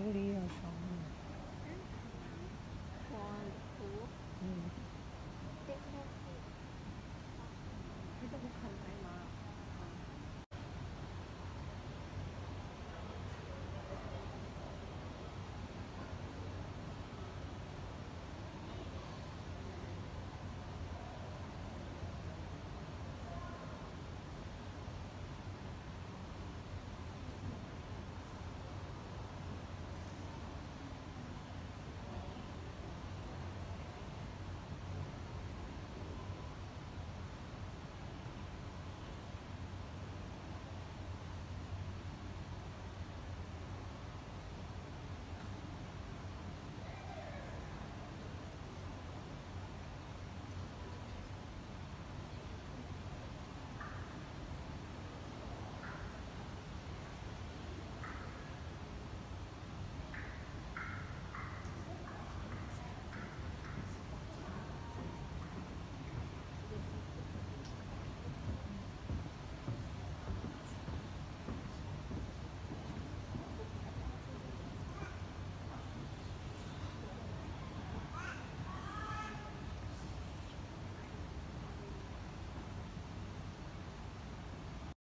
有理有情。